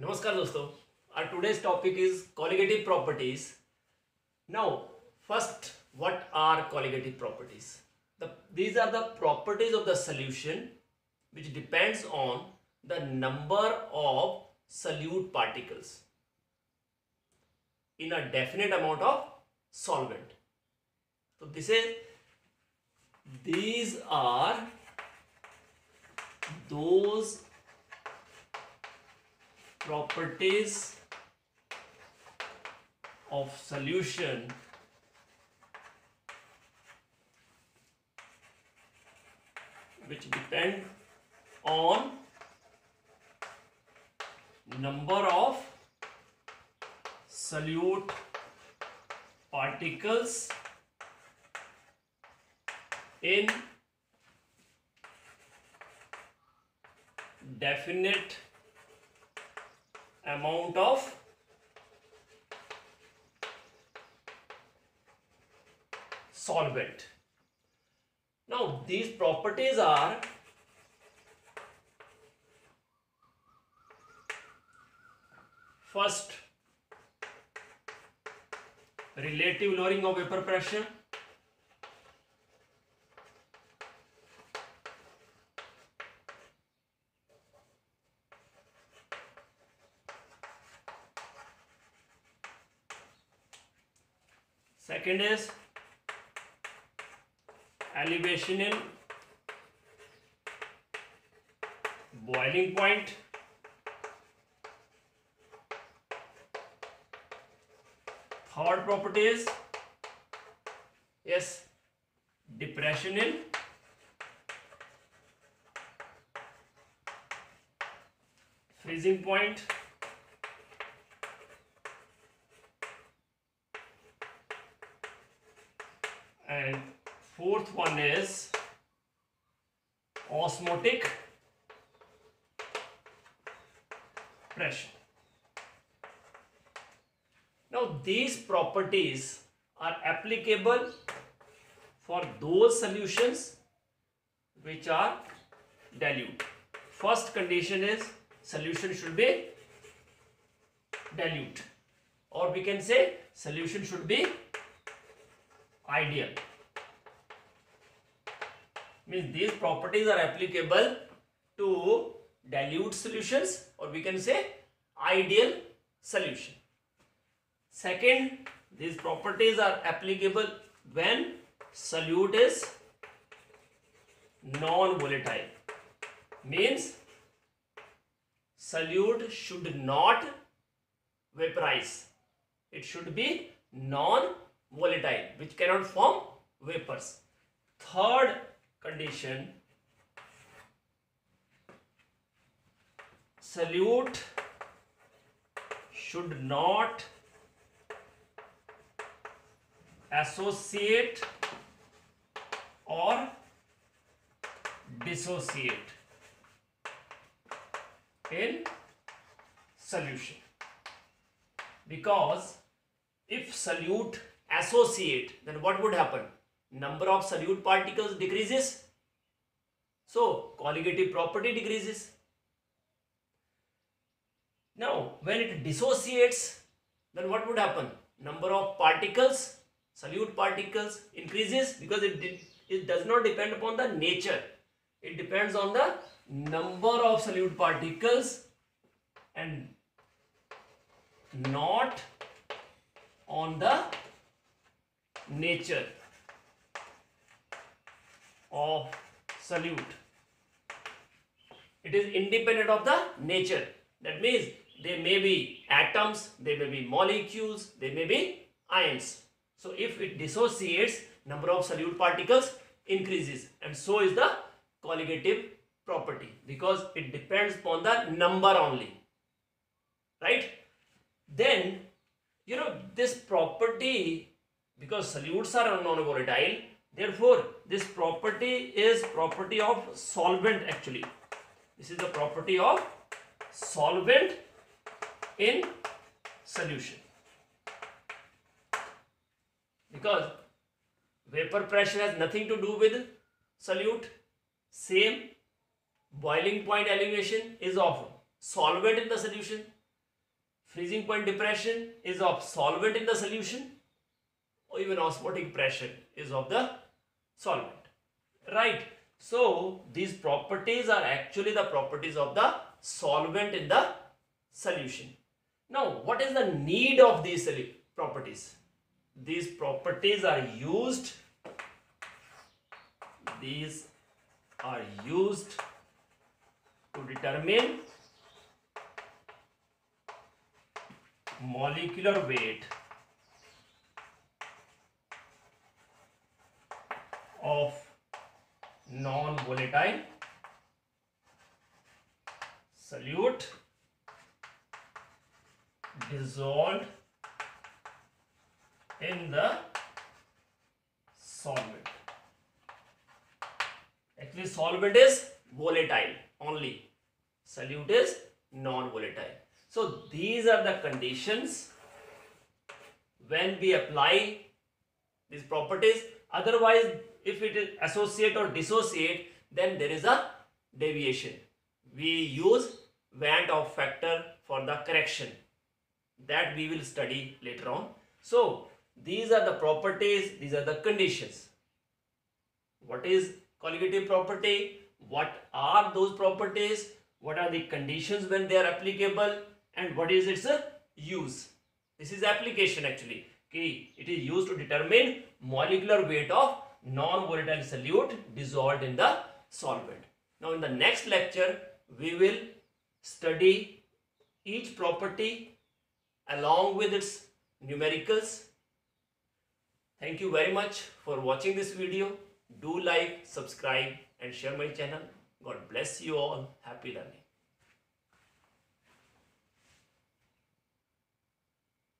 नमस्कार दोस्तों। Our today's topic is colligative properties now first what are colligative properties these are the properties of the solution which depends on the number of solute particles in a definite amount of solvent तो this is these are those properties of solution which depend on number of solute particles in definite amount of solvent. Now these properties are first relative lowering of vapor pressure second is elevation in boiling point. Third property is yes depression in freezing point and fourth one is osmotic pressure. Now these properties are applicable for those solutions which are dilute. First condition is solution should be dilute or we can say solution should be ideal means these properties are applicable to dilute solutions or we can say ideal solution. Second these properties are applicable when solute is non volatile means solute should not vaporize. It should be non volatile which cannot form vapors. Third condition. Solute should not associate or dissociate in solution. Because if solute associate then what would happen number of solute particles decreases. So colligative property decreases. Now when it dissociates then what would happen? Number of particles solute particles increases because it it does not depend upon the nature. It depends on the number of solute particles and not on the nature of solute. It is independent of the nature. That means they may be atoms, they may be molecules, they may be ions. So if it dissociates, number of solute particles increases and so is the colligative property because it depends upon the number only. Right? Then, you know, this property because solutes are non-volatile therefore this property is property of solvent actually. This is the property of solvent in solution. Because vapor pressure has nothing to do with solute. Same boiling point elevation is of solvent in the solution. Freezing point depression is of solvent in the solution. Or even osmotic pressure is of the solvent. Right. So these properties are actually the properties of the solvent in the solution. Now what is the need of these properties? These properties are used these are used to determine molecular weight of non-volatile solute dissolved in the solvent. Actually, solvent is volatile only. Solute is non-volatile. So these are the conditions when we apply these properties. Otherwise, if it is associate or dissociate, then there is a deviation. We use Van't Hoff factor for the correction that we will study later on. So these are the properties, these are the conditions. What is colligative property? What are those properties? What are the conditions when they are applicable? And what is its use? This is application actually. Okay, it is used to determine molecular weight of non-volatile solute dissolved in the solvent. Now in the next lecture, we will study each property along with its numericals. Thank you very much for watching this video. Do like, subscribe and share my channel. God bless you all. Happy learning.